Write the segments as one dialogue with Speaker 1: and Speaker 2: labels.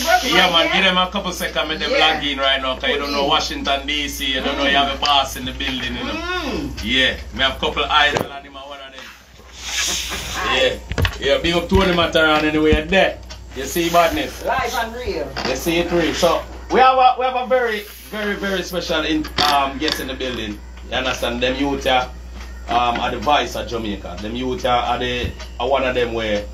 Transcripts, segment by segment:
Speaker 1: Yeah, man, give them a couple seconds, make them
Speaker 2: Yeah.
Speaker 1: log in right now, because you don't know Washington, D.C., you don't know you have a boss in the building, you know.
Speaker 2: Mm.
Speaker 1: Yeah, me have a couple idol and him one of them. Yeah, yeah, big up Tony Matterhorn anyway, there. You see badness?
Speaker 2: Live and real.
Speaker 1: You see it real. So, we have a, we have a very, very, very special in, um, guest in the building. You understand? Them youth are, um, are the voice of Jamaica. Them youth are, are, the, are one of them where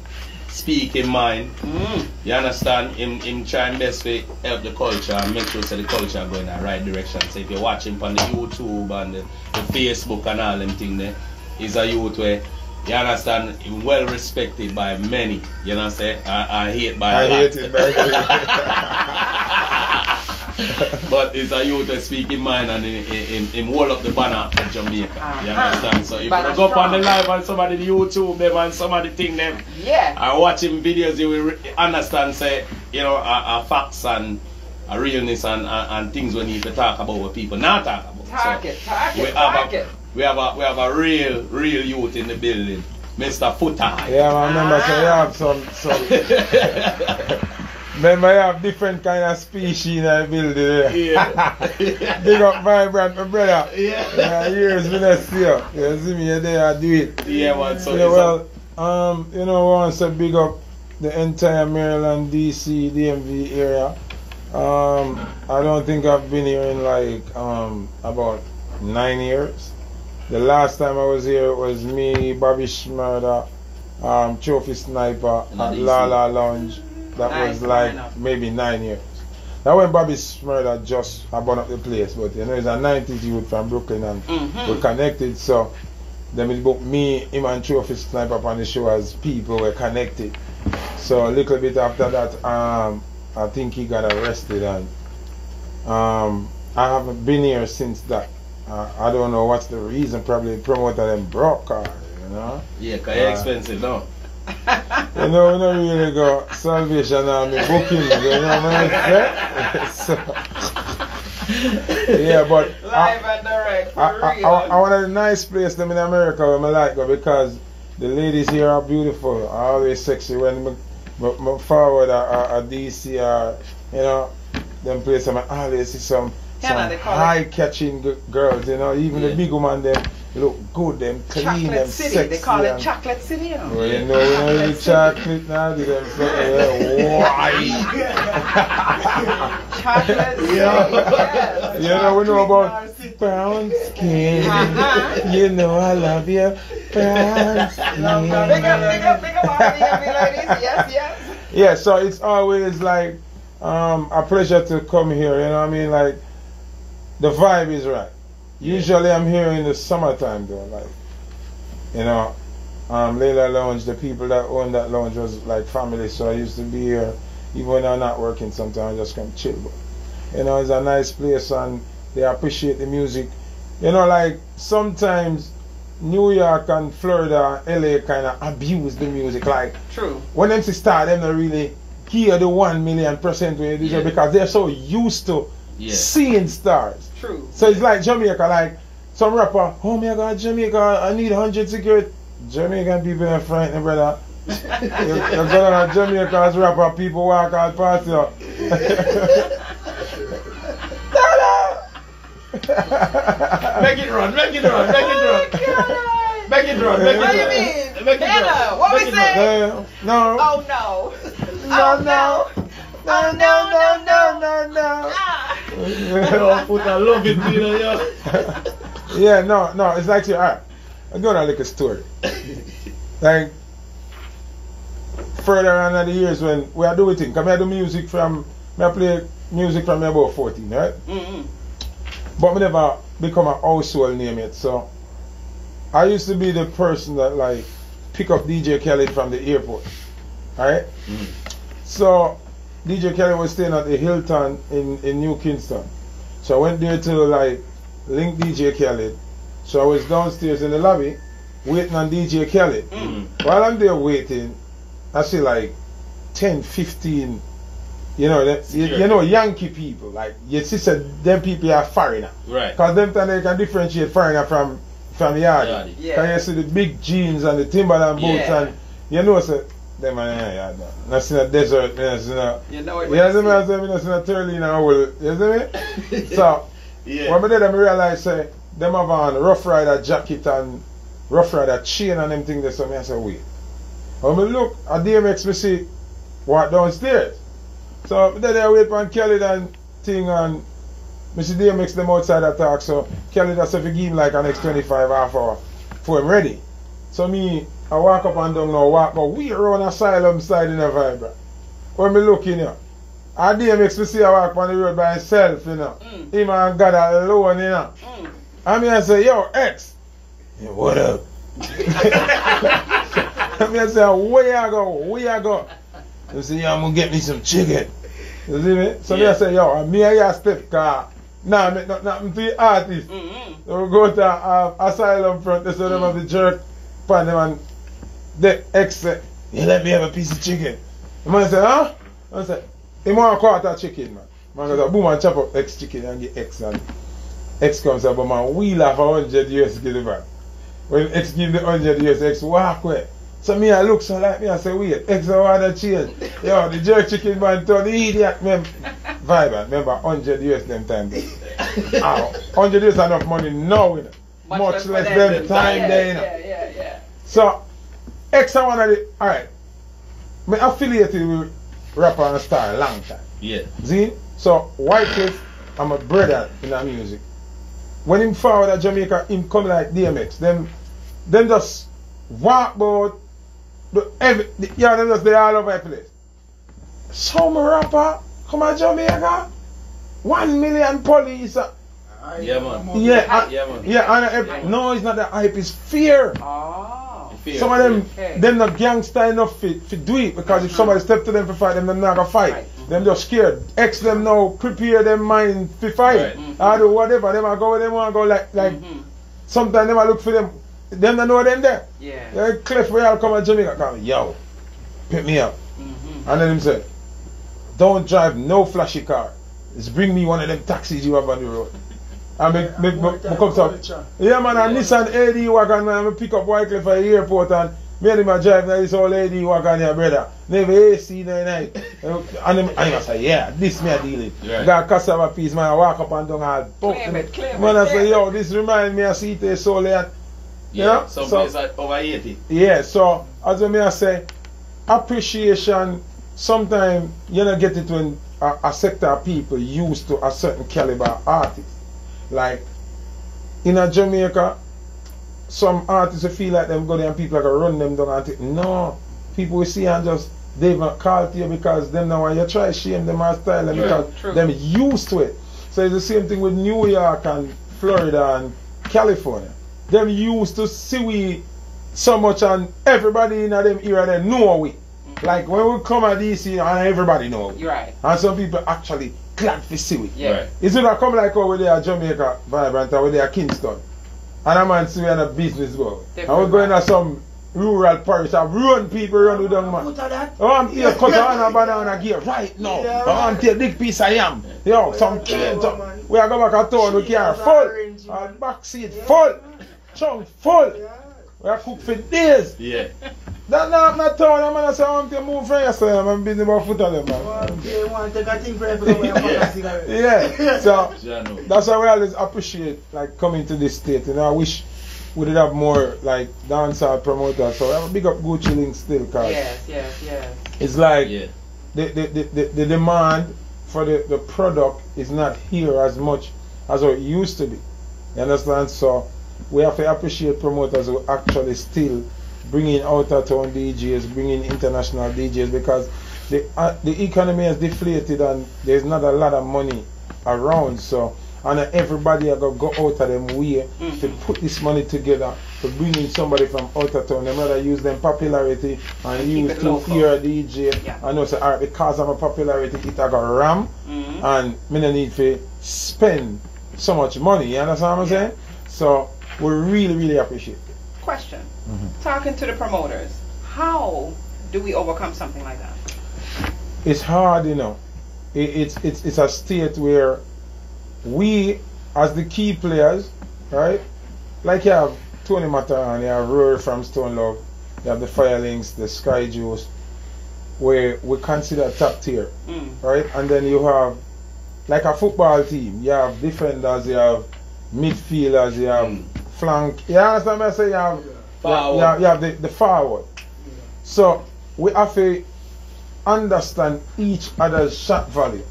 Speaker 1: speak in mind.
Speaker 2: Mm.
Speaker 1: You understand? Him, him trying best to help the culture and make sure that the culture going in the right direction. So if you're watching on the YouTube and the, the Facebook and all them things there, he's a youth where you understand him well respected by many. You know what I'm saying? I, I hate by
Speaker 3: I
Speaker 1: a lot.
Speaker 3: hate it, man.
Speaker 1: but it's a youth that speak in mind and in, in, in, in hold up the banner of Jamaica. You
Speaker 2: Uh-huh.
Speaker 1: understand? So if
Speaker 2: Banner
Speaker 1: you go up on the
Speaker 2: strong.
Speaker 1: live and somebody the YouTube them and somebody thing them
Speaker 2: Yeah.
Speaker 1: are watching videos, you will re- understand, say, you know, uh, uh, facts and uh, realness and, uh, and things we need to talk about what people not talk about.
Speaker 2: Talk
Speaker 1: so
Speaker 2: it, talk
Speaker 1: we
Speaker 2: it,
Speaker 1: have
Speaker 2: talk
Speaker 1: a,
Speaker 2: it.
Speaker 1: we have a we have a real real youth in the building, Mr. Foota.
Speaker 3: Yeah, man, remember, so you have some, some, remember you have different kind of species in the building there.
Speaker 1: yeah.
Speaker 3: Big up Vibrant, my brother.
Speaker 1: Yeah.
Speaker 3: Yeah, years when I see you. You see me, you're there, I do it.
Speaker 1: yeah, man. So
Speaker 3: yeah, well, um, you know, I want to big up the entire Maryland, DC, DMV area. Um, I don't think I've been here in like um, about nine years. The last time I was here was me, Bobby Shmurda, um, Trophy Sniper at. La La Lounge. That
Speaker 2: Nice,
Speaker 3: was like
Speaker 2: enough.
Speaker 3: maybe nine years. That when Bobby Shmurda just about up the place, but you know, he's a 90s youth from Brooklyn and
Speaker 2: Mhm.
Speaker 3: we're connected, so then we book me, him and Trophy Sniper up on the show as people were connected. So a little bit after that, um, I think he got arrested and um, I haven't been here since that. Uh, I don't know what's the reason, probably the promoter them broke or, you know.
Speaker 1: yeah, cause it's
Speaker 3: Uh,
Speaker 1: expensive now.
Speaker 3: You know, we don't really go Salvation Army booking, you know what I'm saying? so, yeah, but I-
Speaker 2: Live and direct,
Speaker 3: I, I. I, I want a nice place them in America where I like go because the ladies here are beautiful, are always sexy. When me, me forward a, a, a DC or you know, them places I always see some some
Speaker 2: they call it-
Speaker 3: high catching g- girls. You know, even
Speaker 1: Yeah.
Speaker 3: the big woman them look good, them clean, them
Speaker 2: Chocolate City.
Speaker 3: sexy.
Speaker 2: They call it Chocolate City. You know?
Speaker 3: well, you know, you know, chocolate now, they them yeah,
Speaker 2: Chocolate City.
Speaker 3: Yeah. You know, we know about brown skin.
Speaker 2: Uh-huh.
Speaker 3: You know I love you, brown skin.
Speaker 2: Big up, big up, big up, all the ladies. Yes, yes.
Speaker 3: Yeah, so it's always like um, a pleasure to come here. You know what I mean? Like the vibe is right. Usually I'm here in the summertime though. Like you know, um, Layla Lounge. The people that own that lounge was like family, so I used to be here. Even when I'm not working, sometimes I just come chill. But you know, it's a nice place and they appreciate the music. You know, like sometimes New York and Florida, LA kind of abuse the music. Like
Speaker 2: True.
Speaker 3: when them see start, them not really hear the one million percent when they
Speaker 1: Yeah.
Speaker 3: because they're so used to
Speaker 1: Yeah.
Speaker 3: seeing stars.
Speaker 2: True.
Speaker 3: So it's like Jamaica, like some rapper, oh my god, Jamaica, I need 100 security. Jamaican people are frightened, brother. you, you go to Jamaica as rapper, people walk out past you.
Speaker 1: Make it run, make it run, make it run. Make it run, make it
Speaker 2: What
Speaker 1: run.
Speaker 2: do you mean?
Speaker 1: Make it
Speaker 2: Nana,
Speaker 1: run.
Speaker 2: what
Speaker 1: make
Speaker 2: we say?
Speaker 3: Uh, no.
Speaker 2: Oh no.
Speaker 3: No, no. No, no, no, no, no, no.
Speaker 1: Put a love it, you know, yo.
Speaker 3: yeah, no, no, it's like, alright, I'm going to like a story. like, further on in the years when we are doing things, because I do music from, I play music from about 14, right?
Speaker 2: Mm-mm.
Speaker 3: But I never become a household name yet, so I used to be the person that like pick up DJ Kelly from the airport, right?
Speaker 1: Mm.
Speaker 3: So DJ Kelly was staying at the Hilton in, in New Kingston. So I went there to like link DJ Kelly. So I was downstairs in the lobby waiting on DJ Kelly.
Speaker 1: Mm.
Speaker 3: While I'm there waiting, I see like 10, 15, you know, that, you, you know, Yankee people. Like, you see, so them people are foreigner.
Speaker 1: Right.
Speaker 3: Because them time they can differentiate foreigner from, from yard.
Speaker 1: Yardie.
Speaker 2: Yeah.
Speaker 3: Can you see the big jeans and the Timberland boots
Speaker 2: Yeah.
Speaker 3: and, you know, so them and yeah, yeah. Not see a desert, me not see no.
Speaker 2: You know it.
Speaker 3: You see me? I say me not see no Turlina owl. You see me? So
Speaker 1: Yeah.
Speaker 3: when I did, I realize say them have on Ruff Ryder jacket and Ruff Ryder chain and them things. there, So me I say wait. When me look at DMX, me see walk downstairs. So me then I wait for Kelly and thing and see DMX them outside that talk. So Kelly that's if you give him like an next 25 half hour for him ready. So me I walk up and down now walk but we around asylum side in the vibe. When me look in here. And DMX me see I walk on the road by himself, you know.
Speaker 2: Mm.
Speaker 3: Him and God alone, you know.
Speaker 2: Mm.
Speaker 3: I mean, I say, yo, X. Yeah, what up? I mean, I say, where I go? Where I go? They say, yo, I'm gonna get me some chicken. You see me? So me, I say, yo, me and you step car. Nah, me not nothing to the artist.
Speaker 2: Mm-mm.
Speaker 3: So we go to uh, asylum front, they say them have the jerk pan them and the X say, you let me have a piece of chicken. The man say, huh? I say, he want a quarter chicken, man. Man goes, boom and chop up X chicken and get X and X comes up, but man, off a hundred years to get it back. When X give the hundred years, ex walk away. So me I look so like me, I say, wait, X I want to change. Yo, the jerk chicken man turn the idiot, man. Vibe, remember, hundred years them time. Ow, hundred years enough money now, you know. Much,
Speaker 2: for
Speaker 3: less
Speaker 2: them.
Speaker 3: them time
Speaker 2: yeah,
Speaker 3: there, you know.
Speaker 2: Yeah, yeah, yeah.
Speaker 3: So, X I one of the, alright. Me affiliated with rapper and star a long time.
Speaker 1: Yeah.
Speaker 3: See? So, Wyclef, I'm a brother in that music. When him forward at Jamaica, him come like DMX. Them, them just walk about, the, every, the, yeah, them just they all over the place. Some rapper come at Jamaica, one million police. uh,
Speaker 1: Yeah, man.
Speaker 3: Yeah, uh,
Speaker 1: Yeah, man.
Speaker 3: yeah, and uh,
Speaker 2: Yeah.
Speaker 3: no, it's not the hype, it's fear.
Speaker 2: Oh.
Speaker 1: Fear.
Speaker 3: Some of them, them not gangster enough to, to do it because if
Speaker 2: Mhm.
Speaker 3: somebody step to them to fight them, them not gonna fight.
Speaker 2: Right.
Speaker 3: Them just scared. X them now prepare them mind to fight.
Speaker 1: Right.
Speaker 2: Mhm.
Speaker 3: Or do whatever. Them a go where them want to go like like.
Speaker 2: Mhm.
Speaker 3: Sometimes them a look for them. Them don't know them there.
Speaker 2: Yeah.
Speaker 3: They cliff where y'all come to Jamaica. Come yo, pick me up.
Speaker 2: Mhm.
Speaker 3: And then him say, don't drive no flashy car. Just bring me one of them taxis you have on the road. And me, me, me, me come to, yeah man, a Nissan AD wagon man, I pick up Wyclef at the airport and me and him a drive now this old AD wagon here, brother. Never AC that night. Uh, and him, and him a say, yeah, this me a deal it.
Speaker 1: Right.
Speaker 3: Got cassava piece, man, I walk up and down and book
Speaker 2: Claim it, claim
Speaker 3: Man,
Speaker 2: it,
Speaker 3: I say,
Speaker 2: claim
Speaker 3: yo,
Speaker 2: it.
Speaker 3: this remind me of CT Soul and
Speaker 1: Yeah.
Speaker 3: Yeah,
Speaker 1: Some
Speaker 3: so-
Speaker 1: place at over 80.
Speaker 3: yeah, so as I may I say, appreciation, sometimes you don't get it when a, a sector of people used to a certain caliber artist. Like in a Jamaica, some artists feel like them go there and people are gonna run them down and think, no, people will see and just they even call to you because them now when you try shame them and style them because
Speaker 2: True.
Speaker 3: them used to it. So it's the same thing with New York and Florida and California. Them used to see we so much and everybody in them era they know we. Like when we come at DC and everybody know.
Speaker 2: You're right.
Speaker 3: And some people actually glad to see we.
Speaker 2: Yeah.
Speaker 1: Right.
Speaker 3: It's gonna come like over there Jamaica vibrant or with there Kingston. And a man see we in a business go. And
Speaker 2: Different
Speaker 3: we're going
Speaker 2: vibe.
Speaker 3: to some rural parish and run people run with them man. Oh, I'm here cut on a banana gear right now.
Speaker 4: Yeah,
Speaker 3: Oh, I'm
Speaker 4: right.
Speaker 3: take big piece of yam. Yo, some
Speaker 4: Yeah,
Speaker 3: cane.
Speaker 4: yeah, man.
Speaker 3: We are go back at town, we car
Speaker 4: Cheese,
Speaker 3: full.
Speaker 4: orange,
Speaker 3: And back seat
Speaker 4: Yeah.
Speaker 3: full. Trunk full.
Speaker 4: Yeah.
Speaker 3: We are cook for days.
Speaker 1: Yeah.
Speaker 3: That not not town, man. I say I'm to move from yesterday. I'm busy about foot of them, man.
Speaker 4: One day, one take a thing for everyone.
Speaker 1: Yeah.
Speaker 3: Yeah. So that's why we always appreciate like coming to this state. You know, I wish we did have more like dancehall promoters. So I have a big up Gucci Link still, cause
Speaker 2: Yes, yes, yes.
Speaker 3: it's like
Speaker 1: Yeah.
Speaker 3: the, the, the, the, the demand for the, the product is not here as much as what it used to be. You understand? So we have to appreciate promoters who actually still bringing out of town DJs, bringing international DJs because the uh, the economy has deflated and there's not a lot of money around. So and everybody are gonna go out of them way to
Speaker 2: Mhm.
Speaker 3: put this money together to bring in somebody from out of town. They rather use them popularity and use
Speaker 2: local.
Speaker 3: hear a DJ.
Speaker 2: Yeah.
Speaker 3: I know say alright because of my popularity it I got ram
Speaker 2: Mhm.
Speaker 3: and me no need to spend so much money. You understand what I'm
Speaker 2: Yeah.
Speaker 3: saying? So we really, really appreciate it.
Speaker 2: Question.
Speaker 3: Mhm.
Speaker 2: Talking to the promoters, how do we overcome something like that?
Speaker 3: It's hard, you know. It, it's it's it's a state where we as the key players, right? Like you have Tony Matterhorn, you have Rory from Stone Love, you have the Firelinks, the Sky Juice, where we consider top tier,
Speaker 2: Mm.
Speaker 3: right? And then you have like a football team. You have defenders, you have midfielders, you have
Speaker 1: Mm.
Speaker 3: Flank. You understand what I say? You have,
Speaker 1: Forward.
Speaker 3: You have, you have the, the forward. So we have to understand each other's shot value.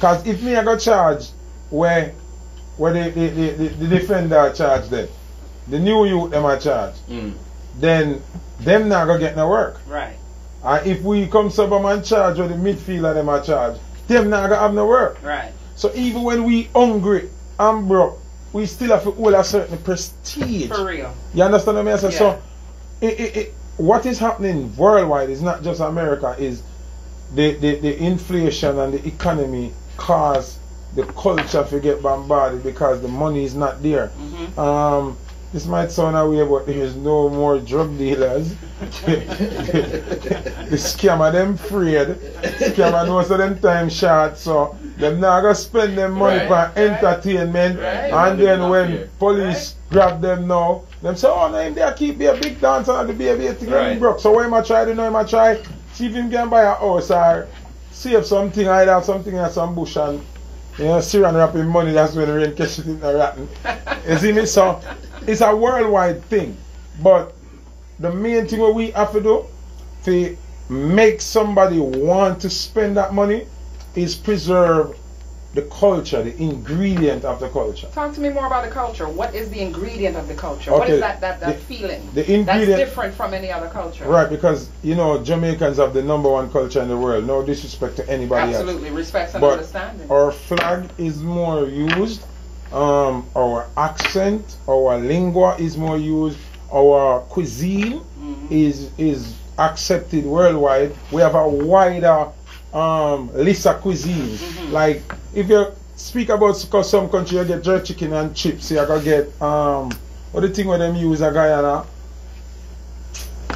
Speaker 3: Cause if me I got charge where where the, the, the, the, defender charge them, the new youth them are charge,
Speaker 1: Mm.
Speaker 3: then them not gonna get no work.
Speaker 2: Right.
Speaker 3: And if we come Superman charge or the midfielder them are charge, them not gonna have no work.
Speaker 2: Right.
Speaker 3: So even when we hungry and broke, we still have to hold a certain prestige.
Speaker 2: For real.
Speaker 3: You understand what I mean? So,
Speaker 2: Yeah.
Speaker 3: so it, it, it, what is happening worldwide is not just America, is the, the, the inflation and the economy cause the culture to get bombarded because the money is not there.
Speaker 2: Mm-hmm.
Speaker 3: Um, this might sound a way, but there is no more drug dealers. the scammer them afraid. Scammer knows so them time short, so them not gonna spend them money
Speaker 1: Right,
Speaker 3: for entertainment.
Speaker 1: Right.
Speaker 3: And then when
Speaker 1: here.
Speaker 3: police grab them now, them say, oh, no, him there keep be a big dancer and the baby to get
Speaker 1: Right.
Speaker 3: him broke. So what him I try to know him I try see if him can buy a house or save something, either have something in some bush and you know, Syrian wrapping money, that's when the rain catches it in the rotten. You see me? So it's a worldwide thing. But the main thing what we have to do to make somebody want to spend that money is preserve the culture, the ingredient of the culture.
Speaker 2: Talk to me more about the culture. What is the ingredient of the culture? What
Speaker 3: Okay,
Speaker 2: is that that, that
Speaker 3: the-
Speaker 2: feeling?
Speaker 3: the
Speaker 2: That's different from any other culture.
Speaker 3: Right, because you know Jamaicans have the number one culture in the world. No disrespect to anybody Absolutely. else.
Speaker 2: Absolutely. Respect and
Speaker 3: But
Speaker 2: understanding.
Speaker 3: our flag is more used. Um, our accent, our lingua is more used. Our cuisine
Speaker 2: Mhm.
Speaker 3: is is accepted worldwide. We have a wider um, list of cuisines.
Speaker 2: Mhm.
Speaker 3: Like if you speak about some country, you get jerk chicken and chips. You gotta get um, what the thing where them use a Guyana.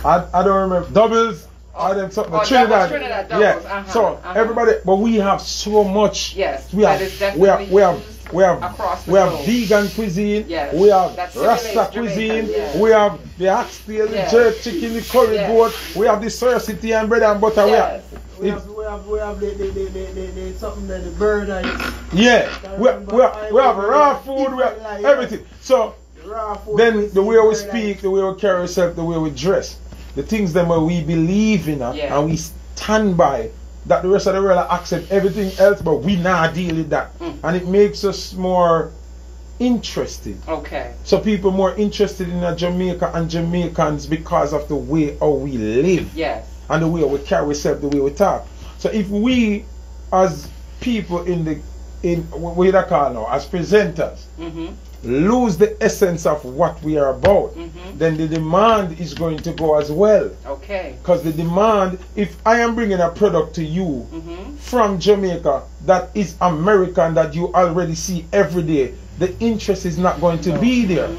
Speaker 3: I, I don't remember doubles. Or them something.
Speaker 2: Oh,
Speaker 3: Trinidad.
Speaker 2: Trinidad doubles,
Speaker 3: Yeah.
Speaker 2: uh-huh,
Speaker 3: so
Speaker 2: uh-huh.
Speaker 3: everybody, but we have so much.
Speaker 2: Yes,
Speaker 3: We have, we have, we have, we have, we have vegan cuisine.
Speaker 2: Yes,
Speaker 3: We have Rasta cuisine.
Speaker 2: Yes.
Speaker 3: We have the oxtail, the
Speaker 2: Yes.
Speaker 3: jerk chicken, the curry
Speaker 2: Yes.
Speaker 3: goat. We have the soy city and bread and butter.
Speaker 2: Yes.
Speaker 4: We
Speaker 3: We
Speaker 4: have,
Speaker 3: have,
Speaker 4: we have, the, the, the, the, the, the something that the bird eyes,
Speaker 3: yeah, we, we, have, we have raw food. We have everything. So
Speaker 4: the raw food.
Speaker 3: then the way we speak, the way we carry ourselves, the way we dress, the things that we believe in uh,
Speaker 2: Yeah.
Speaker 3: and we stand by. That the rest of the world accept everything else, but we not deal with that,
Speaker 2: Mm.
Speaker 3: and it makes us more interested.
Speaker 2: Okay.
Speaker 3: So people more interested in uh, Jamaica and Jamaicans because of the way how we live
Speaker 2: Yes.
Speaker 3: and the way we carry ourselves, the way we talk. So if we, as people in the in what we call now as presenters,
Speaker 2: Mm-hmm.
Speaker 3: lose the essence of what we are about,
Speaker 2: Mhm.
Speaker 3: then the demand is going to go as well.
Speaker 2: Okay.
Speaker 3: Because the demand, if I am bringing a product to you
Speaker 2: Mm-hmm.
Speaker 3: from Jamaica that is American that you already see every day, the interest is not going to be there.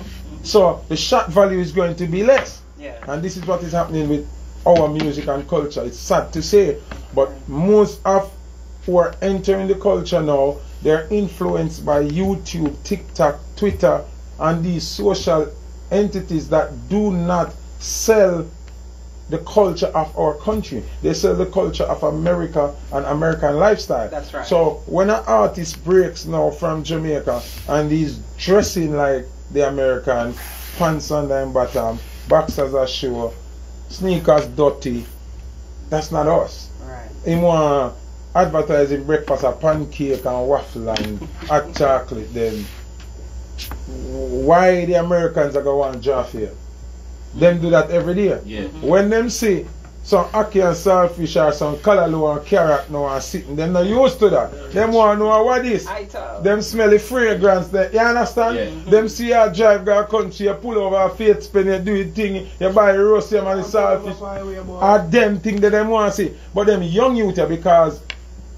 Speaker 3: So the shot value is going to be less.
Speaker 2: Yeah.
Speaker 3: And this is what is happening with our music and culture. It's sad to say, but most of who are entering the culture now, they're influenced by YouTube, TikTok, Twitter, and these social entities that do not sell the culture of our country. They sell the culture of America and American lifestyle.
Speaker 2: That's right.
Speaker 3: So when an artist breaks now from Jamaica and he's dressing like the American, pants on them bottom, boxers are show, sneakers dirty, that's not us.
Speaker 2: Right.
Speaker 3: Him want advertising breakfast a pancake and waffle and hot chocolate then why the Americans are going to want job here? Them do that every day.
Speaker 1: Yeah.
Speaker 3: When them see some ackee and saltfish or some callaloo and carrot now and sitting, them not used to that. Them want to know what this.
Speaker 2: I tell.
Speaker 3: Them smelly fragrance there. You understand?
Speaker 1: Yeah.
Speaker 3: Them see you drive go country, you pull over a Faith spin, you do it thing, you buy a roast yam and the saltfish. Are them thing that them want to see. But them young youth here because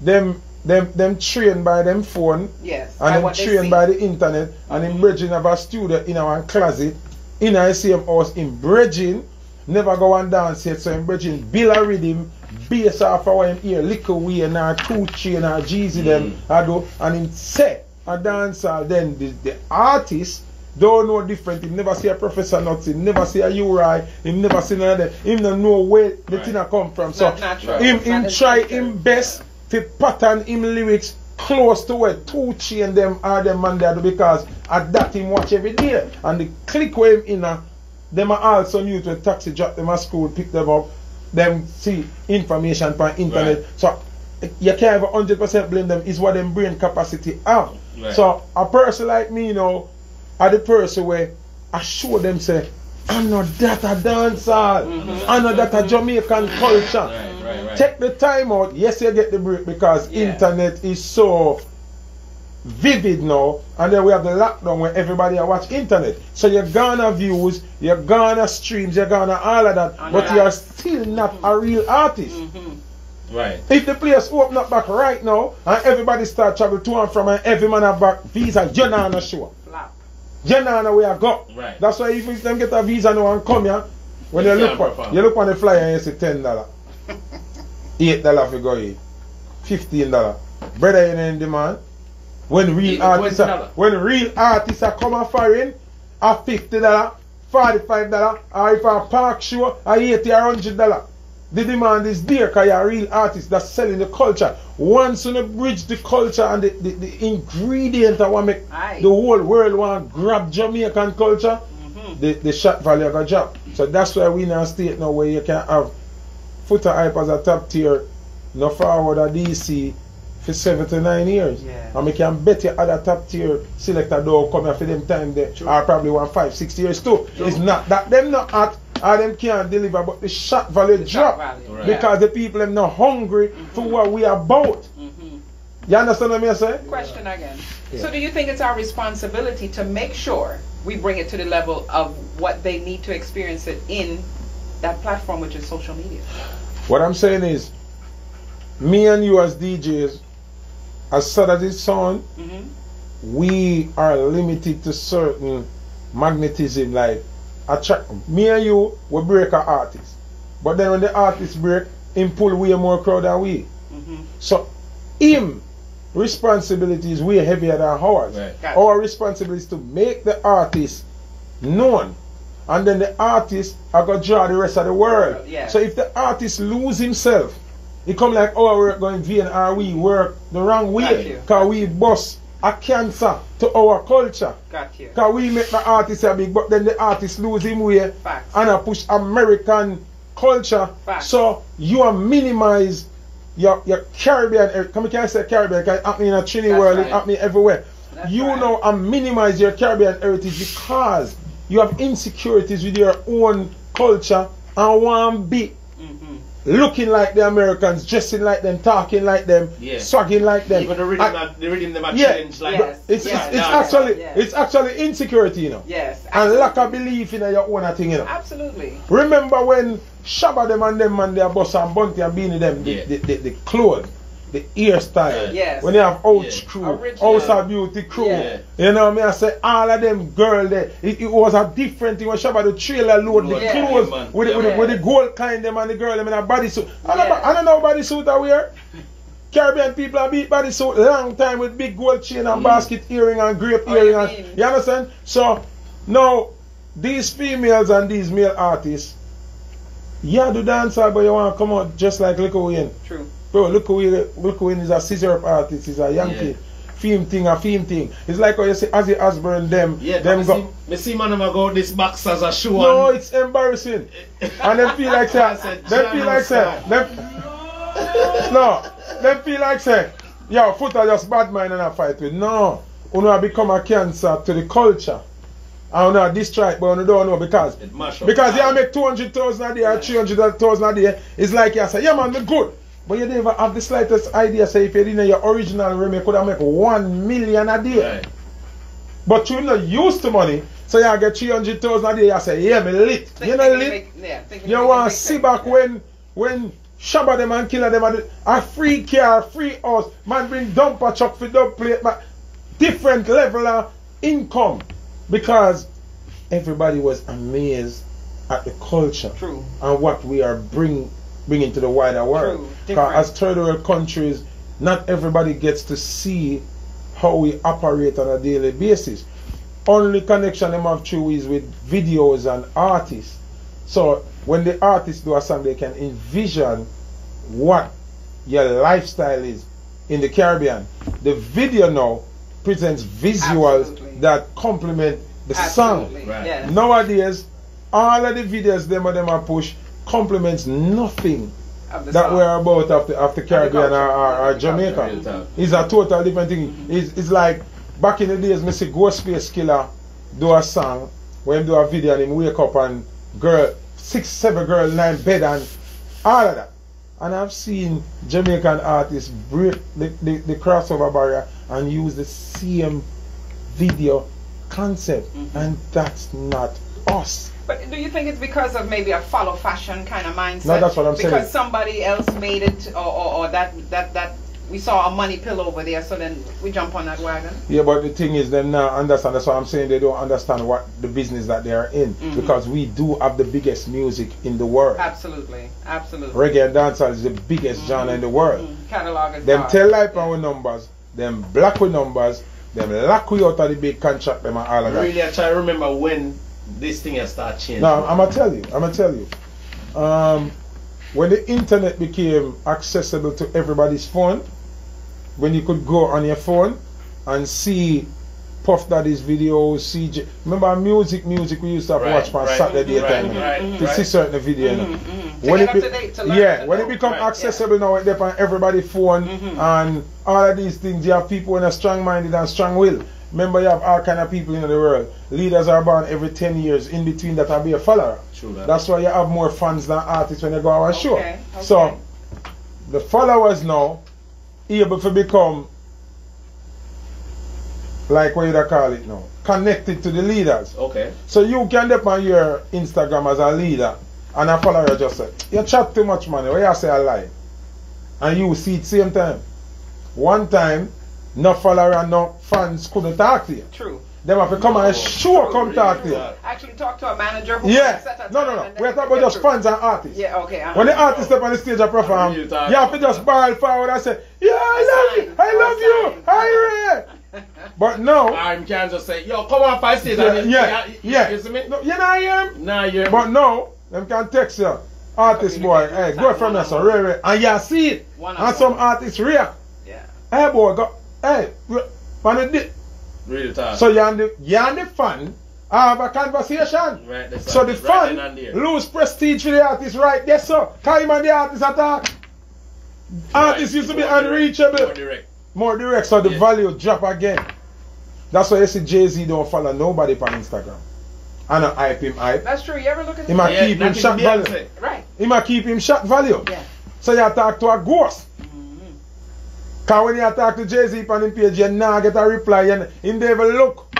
Speaker 3: them them them trained by them phone
Speaker 2: Yes.
Speaker 3: and them
Speaker 2: what they
Speaker 3: trained by the internet and him mm-hmm. bridging have a studio in our closet in a same house in bridging never go and dance yet so him bridging bill a rhythm bass off our him ear little way and our two chain or Jeezy them mm. I do and him say a dancer then the, the artist don't know different. Him never see a Professor Nuts, him never see a Uri, him never see none of them. Him don't know where the
Speaker 1: Right.
Speaker 3: thing a come from. So
Speaker 5: not natural.
Speaker 3: him
Speaker 5: not
Speaker 3: him try
Speaker 5: nature.
Speaker 3: him best to pattern him lyrics close to where two chain them are them man there do because at that him watch every day. And the click where him in a them are also new to a taxi drop them at school, pick them up, them see information on internet.
Speaker 1: Right.
Speaker 3: So you can't a hundred percent blame them, is what them brain capacity have.
Speaker 1: Right.
Speaker 3: So a person like me, you know, are the person where I show them say, I'm not that a dancer, mm-hmm. I'm not that a Jamaican culture.
Speaker 1: Right.
Speaker 3: Take the time out. Yes, you get the break because
Speaker 5: Yeah.
Speaker 3: internet is so vivid now, and then we have the lockdown where everybody are watch internet. So you're gonna views, you're gonna streams, you're gonna all of that,
Speaker 5: And
Speaker 3: but you are still not a real artist.
Speaker 1: Right.
Speaker 3: If the place open up back right now and everybody start travel to and from and every man have back visa, you're not on a show.
Speaker 5: Flap.
Speaker 3: You're not on where I go.
Speaker 1: Right.
Speaker 3: That's why if them get a visa now and come here, when
Speaker 1: You
Speaker 3: you, look for you look on the flyer and you see ten dollar, eight dollar for go in, fifteen dollar. Brother, you in demand. When real artists are,
Speaker 1: $20.
Speaker 3: when real artists are come and foreign, a fifty dollar, forty five dollar, or if a park show, a eighty or hundred dollar. The demand is there because you're a real artist that's selling the culture. Once you bridge the culture and the, the, the ingredient that want make
Speaker 5: Aye.
Speaker 3: the whole world want grab Jamaican culture, the, the shot value got drop. So that's why we now state now where you can have Foota Hype as a top tier, no forward a DC for seven to nine years.
Speaker 5: Yeah.
Speaker 3: And we can bet you other top tier selector don't come here for them time there
Speaker 5: True.
Speaker 3: or probably one five, six years too. It's not that them not at or them can't deliver but the shot value
Speaker 5: The
Speaker 3: drop
Speaker 5: shot value,
Speaker 1: Right.
Speaker 3: because the people them not hungry for what we are about.
Speaker 5: Mhm.
Speaker 3: You understand what I'm saying?
Speaker 5: Question again.
Speaker 3: Yeah.
Speaker 5: So do you think it's our responsibility to make sure we bring it to the level of what they need to experience it in that platform, which is social media?
Speaker 3: What I'm saying is, me and you as DJs, as sad as it sounds,
Speaker 5: Mm-hmm.
Speaker 3: we are limited to certain magnetism like attract me and you we break an artist but then when the artist break him pull way more crowd than we
Speaker 5: Mm-hmm.
Speaker 3: so him responsibility is way heavier than ours
Speaker 1: Right.
Speaker 5: Got
Speaker 3: our responsibility is to make the artist known and then the artist are gonna draw the rest of the world
Speaker 5: Yes.
Speaker 3: so if the artist lose himself it come like oh, our work going vain or we work the wrong way because we bust a cancer to our culture because we make the artist a big but then the artist lose him way
Speaker 5: Facts.
Speaker 3: and I push American culture
Speaker 5: Facts.
Speaker 3: so you are minimize your your Caribbean come can I say Caribbean because it happen in a Trini
Speaker 5: That's
Speaker 3: world
Speaker 5: right.
Speaker 3: it happen everywhere
Speaker 5: That's
Speaker 3: you
Speaker 5: right.
Speaker 3: know and minimize your Caribbean heritage because you have insecurities with your own culture and want be. Looking like the Americans dressing like them talking like them
Speaker 1: Yeah.
Speaker 3: swagging like them
Speaker 1: Even the rhythm,
Speaker 3: And-
Speaker 1: that- the rhythm them a
Speaker 3: yeah,
Speaker 1: challenge like
Speaker 5: Yes.
Speaker 3: it's,
Speaker 5: Yes.
Speaker 3: it's, it's
Speaker 1: Yeah.
Speaker 3: actually
Speaker 5: Yes.
Speaker 3: it's actually insecurity you know
Speaker 5: Yes.
Speaker 3: and lack of belief in your own thing you know
Speaker 5: Absolutely.
Speaker 3: Remember when Shabba them and them and their boss and Bounty and Beenie them, the,
Speaker 1: Yeah.
Speaker 3: the, the, the clothes, the hairstyle.
Speaker 5: Yes.
Speaker 3: When they have Ouch
Speaker 1: Yeah.
Speaker 3: crew,
Speaker 5: Original.
Speaker 3: House of Beauty crew.
Speaker 5: Yeah.
Speaker 3: You know what I mean? I say all of them girl there, it, it was a different thing when Shabba the trailer load the
Speaker 1: Yeah.
Speaker 3: clothes
Speaker 1: Yeah,
Speaker 3: with, the, with, the,
Speaker 5: Yeah.
Speaker 3: with the gold kind them and the girl them in a bodysuit. I, don't,
Speaker 5: Yeah.
Speaker 3: I don't know bodysuit I wear. Caribbean people are beat bodysuit long time with big gold chain and mm. basket earring and grape
Speaker 5: Oh,
Speaker 3: earring.
Speaker 5: you
Speaker 3: and, you understand? So now these females and these male artists, yeah, do dance but you want to come out just like Little Wayne.
Speaker 5: True.
Speaker 3: Bro, look Wayne, Little Wayne is a scissor artist, he's a Yankee.
Speaker 1: Yeah.
Speaker 3: Theme thing, a theme thing. It's like how you say Ozzy Osbourne, them,
Speaker 1: Yeah,
Speaker 3: them go.
Speaker 1: see, me see man them go this box as a show.
Speaker 3: No, it's embarrassing. and them feel like
Speaker 1: that.
Speaker 3: Them feel like say,
Speaker 1: genocide.
Speaker 3: them, no, them feel like say, yo, foot are just bad mind and I fight with. No, have become a cancer to the culture. I don't know this strike, but I don't know because
Speaker 1: It mash up.
Speaker 3: because you make 200,000 a day or 300,000 a day, it's like you say, yeah man, me good. But you never have the slightest idea, say if you didn't know your original remake could have make 1 million a day.
Speaker 1: Right.
Speaker 3: But you're not used to money, so you get 300,000 a day, you say, yeah, me lit.
Speaker 5: Think-
Speaker 3: You know lit?
Speaker 5: make- yeah,
Speaker 3: You want to see back
Speaker 5: Yeah.
Speaker 3: when when Shabba them and killer them the- a free car, free house, man bring dumper truck for dump plate, but different level of income because everybody was amazed at the culture
Speaker 5: True.
Speaker 3: and what we are bring bringing to the wider world.
Speaker 5: True.
Speaker 3: 'Cause as third world countries, not everybody gets to see how we operate on a daily basis. only connection them have through is with videos and artists. So when the artists do a song, they can envision what your lifestyle is in the Caribbean. The video now presents visuals
Speaker 5: Absolutely.
Speaker 3: that complement the song.
Speaker 5: Absolutely.
Speaker 1: Right.
Speaker 5: Yes.
Speaker 3: Nowadays, all of the videos them of them are push complements nothing that
Speaker 5: song.
Speaker 3: we're about of the, of the Caribbean or, or, or. Jamaica. It's a total different thing. It's, it's like back in the days, me see Ghostface Killah do a song, when him do a video and him wake up and girl, six, seven girl, nine bed and all of that. And I've seen Jamaican artists break the, the, the crossover barrier and use the same video concept.
Speaker 5: Mm-hmm.
Speaker 3: And that's not us.
Speaker 5: But do you think it's because of maybe a follow fashion kind of mindset?
Speaker 3: No, that's what I'm
Speaker 5: because
Speaker 3: saying.
Speaker 5: Because somebody else made it, or, or, or that that that we saw a money pill over there, so then we jump on that wagon.
Speaker 3: Yeah, but the thing is, them now understand. That's why I'm saying they don't understand what the business that they are in.
Speaker 5: Mhm.
Speaker 3: Because we do have the biggest music in the world.
Speaker 5: Absolutely, absolutely.
Speaker 3: Reggae and dancehall is the biggest genre in the world.
Speaker 5: Mm, catalog is
Speaker 3: Them
Speaker 5: dark.
Speaker 3: tell life with numbers, them black with numbers, them lock we out of the big contract, them and all of that.
Speaker 1: Really, I try to remember when this thing has started changing.
Speaker 3: No, I'm gonna tell you. I'm gonna tell you. Um, when the internet became accessible to everybody's phone, when you could go on your phone and see Puff Daddy's videos, see. J- Remember music, music we used to have
Speaker 1: Right,
Speaker 3: watch for
Speaker 1: right,
Speaker 3: Saturday
Speaker 1: right,
Speaker 3: time
Speaker 1: right,
Speaker 3: to
Speaker 1: right.
Speaker 3: see certain video. you know.
Speaker 5: Mhm, mhm.
Speaker 3: When it be-
Speaker 5: to to
Speaker 3: yeah, when
Speaker 5: know.
Speaker 3: it become
Speaker 1: Right,
Speaker 3: accessible now, it's on everybody's phone
Speaker 5: Mhm.
Speaker 3: and all of these things. You have people in a strong-minded and strong-will. Remember, you have all kind of people in the world. Leaders are born every ten years. In between that, I'll be a follower.
Speaker 1: True that.
Speaker 3: That's why you have more fans than artists when you go on a show.
Speaker 5: Okay, okay.
Speaker 3: So the followers now able to become like what you da call it now, connected to the leaders.
Speaker 1: Okay.
Speaker 3: So you can dep on your Instagram as a leader and a follower just say, you chat too much money, what you say I lie. And you see it same time. One time, no follower and no fans couldn't talk to you.
Speaker 5: True.
Speaker 3: Them have to come on a show come talk to you.
Speaker 5: Actually, talk to a manager who
Speaker 3: Yeah.
Speaker 5: set a
Speaker 3: No, no, no. We're
Speaker 5: you
Speaker 3: talking about just
Speaker 5: through.
Speaker 3: fans and artists.
Speaker 5: Yeah. Okay. uh-huh.
Speaker 3: When the artist step on the stage and perform,
Speaker 1: Real
Speaker 3: you
Speaker 1: talk.
Speaker 3: have to just ball forward and say, Yeah, I love you, I love you, hi Ray. But no,
Speaker 1: I can just say, yo, come on, five stage.
Speaker 3: yeah,
Speaker 1: and
Speaker 3: yeah,
Speaker 1: you-
Speaker 3: yeah.
Speaker 1: You see me?
Speaker 3: No, you know I am.
Speaker 1: Nah, you're.
Speaker 3: But no, them can text you. Artist boy, hey, go from there, so Ray Ray. And you see it.
Speaker 5: One
Speaker 3: And
Speaker 5: on
Speaker 3: some artists react.
Speaker 5: Yeah.
Speaker 3: Hey boy, go, hey, man, it did.
Speaker 1: Real talk.
Speaker 3: So you and the, you and the fan have a conversation.
Speaker 1: Right, that's
Speaker 3: So the
Speaker 1: right
Speaker 3: fan
Speaker 1: then
Speaker 3: lose prestige for the artist right there, so. Time and the artist attack. Artists
Speaker 1: Right,
Speaker 3: used to be
Speaker 1: more direct,
Speaker 3: unreachable.
Speaker 1: More direct.
Speaker 3: more direct, so the
Speaker 1: Yeah.
Speaker 3: value drop again. That's why you see Jay Z don't follow nobody on Instagram. I don't hype him hype.
Speaker 5: That's true. You ever look at
Speaker 3: He might
Speaker 1: Yeah,
Speaker 3: keep him
Speaker 1: even
Speaker 3: shot value.
Speaker 5: Right.
Speaker 3: He might keep him shot value.
Speaker 5: Yeah.
Speaker 3: So you talk to a ghost.
Speaker 5: Mhm.
Speaker 3: Cause when you talk to Jay Z on him page, you nah get a reply and him they even look.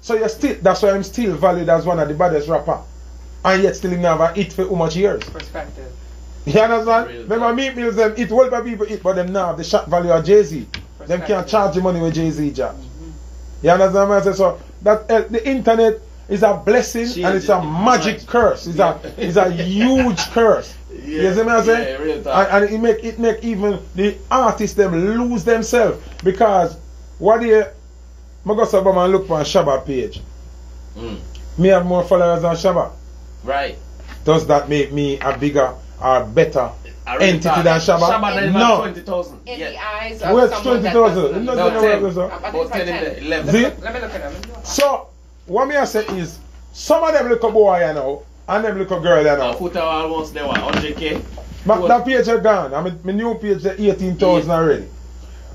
Speaker 3: So you still that's why I'm still valued as one of the baddest rapper. And yet still him never hit for how much years.
Speaker 5: Perspective.
Speaker 3: You understand?
Speaker 1: Real
Speaker 3: Remember
Speaker 1: talk.
Speaker 3: Meek Mills them eat well by people eat, but them now have the shot value of Jay Z. Them can't charge you money with Jay Z job. You understand what I say? So that uh, the internet is a blessing
Speaker 1: Change
Speaker 3: and it's a magic curse. It's a it's a huge curse.
Speaker 1: Yeah.
Speaker 3: You see me I say?
Speaker 1: Yeah, real.
Speaker 3: And, and it make it make even the artists them lose themselves because what they I go to and look for a Shabba page.
Speaker 1: Mm.
Speaker 3: Me have more followers than Shabba.
Speaker 1: Right.
Speaker 3: Does that make me a bigger or better
Speaker 1: really
Speaker 3: entity
Speaker 1: thought-
Speaker 3: than Shabba?
Speaker 1: Shabba not even
Speaker 3: no.
Speaker 1: 20,000.
Speaker 5: In
Speaker 1: Yeah.
Speaker 5: the eyes of
Speaker 3: Where's
Speaker 5: someone that
Speaker 3: 20,000?
Speaker 5: doesn't
Speaker 3: No,
Speaker 5: know.
Speaker 3: no, no,
Speaker 1: ten.
Speaker 3: no, no.
Speaker 5: I think
Speaker 1: About 10
Speaker 5: 10.
Speaker 1: 11.
Speaker 3: See?
Speaker 5: Let me look at them.
Speaker 3: So what me I say is some of them look little boy you know and them little girl you
Speaker 1: I
Speaker 3: know.
Speaker 1: put out almost there, what, 100k?
Speaker 3: But that page are gone. I mean, my new page is 18,000
Speaker 1: Yeah.
Speaker 3: already.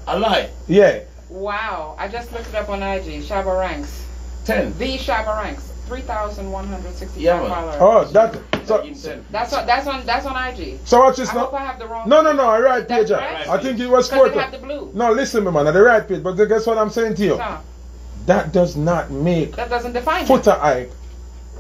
Speaker 1: I lie.
Speaker 3: Yeah.
Speaker 5: Wow. I just looked it up on IG. Shabba ranks.
Speaker 1: 10.
Speaker 5: The Shabba ranks. 3,165
Speaker 1: Yeah,
Speaker 5: followers.
Speaker 3: Oh, that. So,
Speaker 1: Give him 10.
Speaker 5: That's on, that's on that's on IG.
Speaker 3: so watch this
Speaker 5: I hope I have the wrong.
Speaker 3: No, no, no. I right
Speaker 5: That's
Speaker 3: page. ah.
Speaker 5: right.
Speaker 3: I think it was
Speaker 5: Because it
Speaker 3: photo.
Speaker 5: have the blue.
Speaker 3: No, listen, me man. At the right page. But guess what I'm saying to you?
Speaker 5: No,
Speaker 3: That does not make
Speaker 5: that doesn't define you.
Speaker 3: foota hype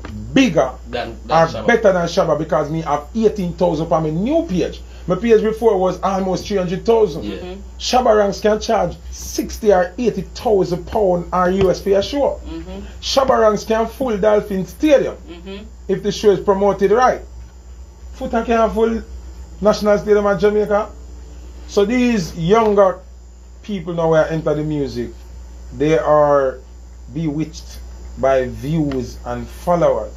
Speaker 3: bigger
Speaker 1: Than,
Speaker 3: or
Speaker 1: than Shabba.
Speaker 3: better than Shabba because me have 18,000 on my new page. My page before was almost 300,000.
Speaker 1: Yeah.
Speaker 5: Mhm.
Speaker 3: Shabba ranks can charge 60 or 80,000 pound or US for a show.
Speaker 5: Mhm.
Speaker 3: Shabba ranks can full Dolphin Stadium
Speaker 5: Mhm.
Speaker 3: if the show is promoted right. Foota can have full National Stadium at Jamaica. So these younger people now who enter the music, they are bewitched by views and followers.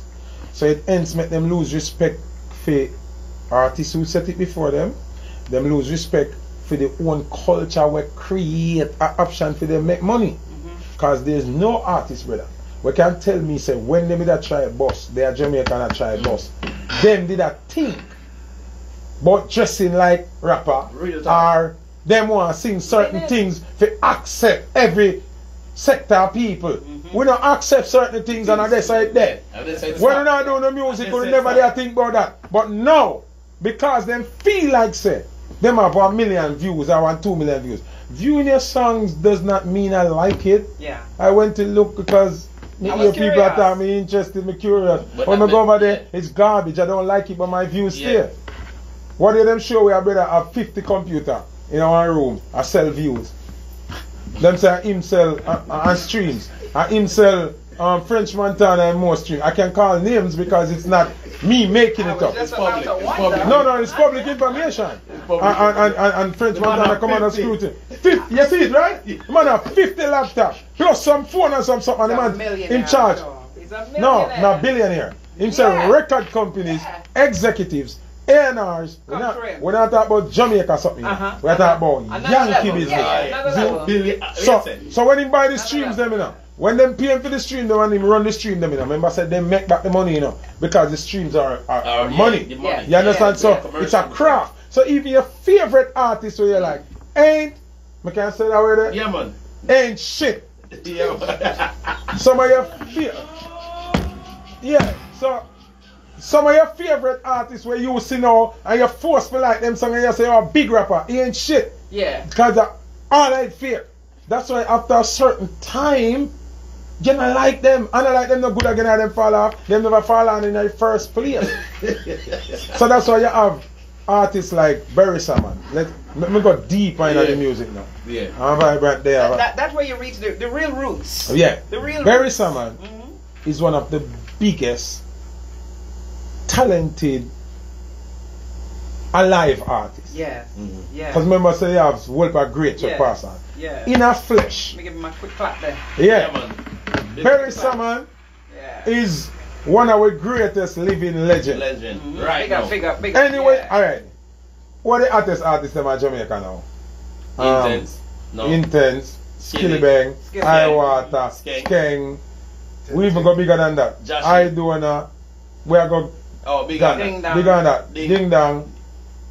Speaker 3: So it ends make them lose respect for artists who set it before them. Them lose respect for the own culture we create an option for them make money. Mm-hmm. Cause there's no artist, brother. We can tell me say when them did a try boss, they are Jamaican a try mm-hmm. boss. Them did a think but dressing like rapper
Speaker 1: Real talk.
Speaker 3: or them want to sing certain things to accept every sector of people. Mm-hmm. We don't accept certain things and I decide that.
Speaker 1: And they say it's
Speaker 3: When we
Speaker 1: not.
Speaker 3: doing the music, we never dare think about that. But now, because them feel like say, them have one million views I want two million views. Viewing your songs does not mean I like it.
Speaker 5: Yeah.
Speaker 3: I went to look because me
Speaker 5: I
Speaker 3: hear
Speaker 5: was
Speaker 3: people are me interested, me curious.
Speaker 1: But
Speaker 3: when I go over there, it's garbage. I don't like it, but my views
Speaker 1: Yeah.
Speaker 3: stay. What do them show we are better have 50 computer in our room I sell views. Them say him sell uh, uh, streams. And him sell um, French Montana and more stream. I can call names because it's not me making it up.
Speaker 1: It's public. It's public.
Speaker 3: No, no, it's public information.
Speaker 1: public
Speaker 3: And, and, and, and French
Speaker 1: The
Speaker 3: Montana come under
Speaker 1: 50.
Speaker 3: scrutiny. 50, you see it, right? The man have 50 laptop plus some phone and some something. And the man in charge.
Speaker 5: so He's a
Speaker 3: No,
Speaker 5: millionaire.
Speaker 3: not billionaire. Him say
Speaker 5: Yeah.
Speaker 3: record companies,
Speaker 5: Yeah.
Speaker 3: executives, A&Rs. We're not,
Speaker 5: for
Speaker 3: we're not talking about Jamaica or something.
Speaker 5: Uh-huh,
Speaker 3: We're
Speaker 5: uh-huh.
Speaker 3: talking about
Speaker 5: Another
Speaker 3: Yankee
Speaker 5: level,
Speaker 3: business.
Speaker 5: yeah, another
Speaker 3: See?
Speaker 5: level.
Speaker 1: Billy, uh,
Speaker 3: So,
Speaker 1: listen.
Speaker 3: so when him buy the
Speaker 5: Another
Speaker 3: streams,
Speaker 5: level.
Speaker 3: them, you know, when them paying for the stream, them and him run the stream, them, you know, remember I said they make back the money, you know, because the streams are, are,
Speaker 1: Uh,
Speaker 3: are
Speaker 1: yeah,
Speaker 3: money.
Speaker 1: the money.
Speaker 3: You understand?
Speaker 1: Yeah,
Speaker 3: so
Speaker 1: yeah,
Speaker 3: it's a craft. So even your favorite artist where you're like, ain't, I can't say that way there,
Speaker 1: Yeah, man.
Speaker 3: ain't shit.
Speaker 1: Yeah, man.
Speaker 3: Some of your favorite, yeah. So some of your favorite artists where you see now and you force me like them song and you say you're a big rapper, he ain't shit.
Speaker 5: Yeah.
Speaker 3: Because of all I fear. That's why after a certain time, you not like them. And I like them no good again and them fall off. Them never fall on in the first place. so that's why you have artists like Beres Hammond. Let let me go deep into
Speaker 1: Yeah.
Speaker 3: the music now.
Speaker 1: yeah.
Speaker 3: I'm vibrant there.
Speaker 5: That, that, that's where you reach the, the real roots.
Speaker 3: yeah.
Speaker 5: The real
Speaker 3: Beres
Speaker 5: roots.
Speaker 3: Hammond
Speaker 5: Mhm.
Speaker 3: is one of the biggest talented alive artists.
Speaker 5: Yes.
Speaker 1: Mhm.
Speaker 5: Yeah.
Speaker 3: Because remember I say you have Wolper Great to
Speaker 5: Yeah.
Speaker 3: pass on.
Speaker 5: Yeah.
Speaker 3: In a flesh.
Speaker 5: Let me give him a quick clap there.
Speaker 3: Yeah.
Speaker 1: man.
Speaker 3: Beres Hammond
Speaker 5: Yeah.
Speaker 3: is one of our greatest living legends.
Speaker 1: Legend. Right
Speaker 5: big up,
Speaker 1: now.
Speaker 5: big up, big up.
Speaker 3: Anyway,
Speaker 5: yeah.
Speaker 3: alright. What the artist artists them are Jamaica now? Um,
Speaker 1: Intense. No.
Speaker 3: Intense,
Speaker 1: Skilly.
Speaker 3: Skillibeng,
Speaker 5: Skilly.
Speaker 3: Iwata,
Speaker 1: Skeng.
Speaker 3: Skeng. We even go bigger than that.
Speaker 1: Jahshii.
Speaker 3: I do wanna we are go
Speaker 1: oh, big
Speaker 3: bigger
Speaker 1: on
Speaker 5: Ding
Speaker 1: that.
Speaker 5: dong.
Speaker 3: bigger than that.
Speaker 1: Ding.
Speaker 3: Ding dong,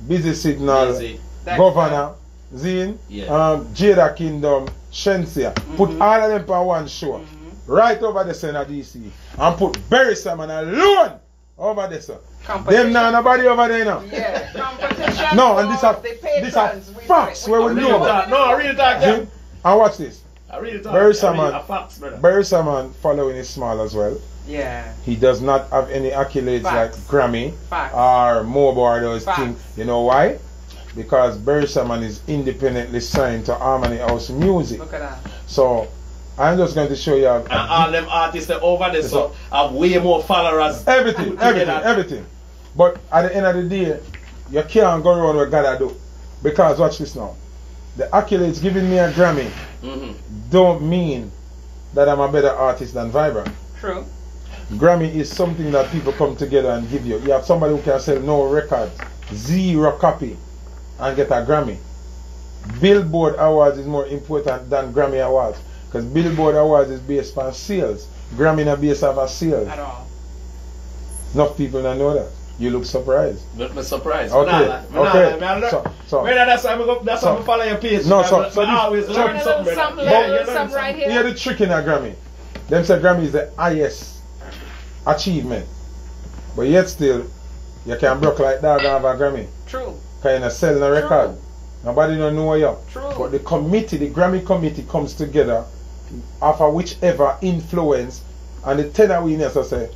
Speaker 3: busy signal,
Speaker 1: Easy.
Speaker 5: That-
Speaker 3: Govana, Zine,
Speaker 1: Yeah.
Speaker 3: um, Jada Kingdom, Shenseea. Put
Speaker 5: Mhm.
Speaker 3: all of them on one show.
Speaker 5: Mhm.
Speaker 3: Right over the center DC. And put Beres Hammond alone over there, sir.
Speaker 5: Competition.
Speaker 3: Them now nobody over there now.
Speaker 5: Yeah. Competition.
Speaker 3: No, and
Speaker 5: for
Speaker 3: these are
Speaker 5: the
Speaker 3: these are
Speaker 5: patrons.
Speaker 3: Facts where
Speaker 1: I
Speaker 3: we
Speaker 1: read
Speaker 3: know.
Speaker 1: it out. No, I read it out.
Speaker 3: See?
Speaker 1: Yeah.
Speaker 3: And watch this.
Speaker 1: I read it out.
Speaker 3: Beres
Speaker 1: I read
Speaker 3: Hammond.
Speaker 1: it- Facts, brother.
Speaker 3: Beres Hammond following is small as well.
Speaker 5: Yeah.
Speaker 3: He does not have any accolades
Speaker 5: Facts.
Speaker 3: like Grammy
Speaker 5: Facts.
Speaker 3: or Mobo or those
Speaker 5: Facts.
Speaker 3: things. You know why? Because Beres Hammond is independently signed to Harmony House Music.
Speaker 5: Look at that.
Speaker 3: So I'm just going to show you
Speaker 1: And all them artists that over there so
Speaker 3: So-
Speaker 1: have way more followers.
Speaker 3: everything, everything, everything. But at the end of the day, you can't go around what God do. Because watch this now. The accolades giving me a Grammy
Speaker 1: Mhm.
Speaker 3: don't mean that I'm a better artist than Vibrant.
Speaker 5: True.
Speaker 3: Grammy is something that people come together and give you. You have somebody who can sell no records, zero copy, and get a Grammy. Billboard Awards is more important than Grammy Awards because Billboard Awards is based on sales. Grammy not based off of sales.
Speaker 5: At all.
Speaker 3: Enough people don't know that. You look surprised.
Speaker 1: But me surprised.
Speaker 3: Okay,
Speaker 1: Nah, nah, nah,
Speaker 3: okay.
Speaker 1: nah, nah,
Speaker 3: So- so-
Speaker 1: Brother, that's why I go, that's
Speaker 3: so-
Speaker 1: why I follow your page.
Speaker 3: No,
Speaker 1: man.
Speaker 3: so-
Speaker 1: But
Speaker 3: so
Speaker 1: I
Speaker 3: this-
Speaker 1: always
Speaker 3: so-
Speaker 1: learn
Speaker 5: Learn
Speaker 1: something,
Speaker 5: little
Speaker 1: brother.
Speaker 5: something,
Speaker 1: Yeah, you
Speaker 5: little
Speaker 1: learn
Speaker 5: something right here.
Speaker 3: Here the trick in a Grammy. Them say Grammy is the highest achievement. But yet still, you can broke like dog and have a Grammy.
Speaker 5: True.
Speaker 3: Because you not sell no record. Nobody don't know you.
Speaker 5: True.
Speaker 3: But the committee, the Grammy committee comes together after whichever influence and the tenor winners will say,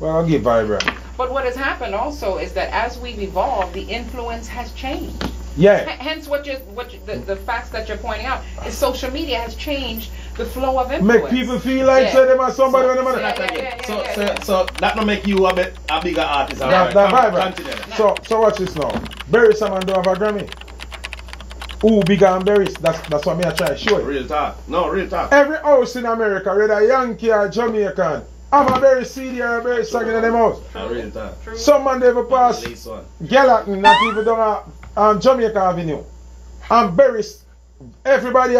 Speaker 3: well, I'll give Vibrant.
Speaker 5: But what has happened also is that as we've evolved, the influence has changed. H-
Speaker 3: Yeah.
Speaker 5: Hence, what you what you, the, the facts that you're pointing out is social media has changed the flow of influence.
Speaker 3: Make people feel like
Speaker 5: Yeah.
Speaker 3: say them are somebody when them are
Speaker 5: Yeah,
Speaker 1: That
Speaker 5: yeah, yeah,
Speaker 1: so,
Speaker 5: yeah,
Speaker 1: so,
Speaker 5: yeah.
Speaker 1: so that don't make you a, bit, a bigger artist.
Speaker 3: That,
Speaker 1: all right?
Speaker 3: that
Speaker 1: Come-
Speaker 3: Vibrant.
Speaker 1: continue.
Speaker 3: So, so watch this now. Beres Hammond don't have a Grammy. who bigger and Beres. That's that's what me I try to show you.
Speaker 1: Real talk. No, real talk.
Speaker 3: Every house in America, whether Yankee or Jamaican, have a Beres CD or a Beres song in them house.
Speaker 1: No, real talk.
Speaker 5: True.
Speaker 3: Some man they ever pass
Speaker 1: At.
Speaker 3: Gallatin, not even down at um, Jamaica Avenue. And Beres, everybody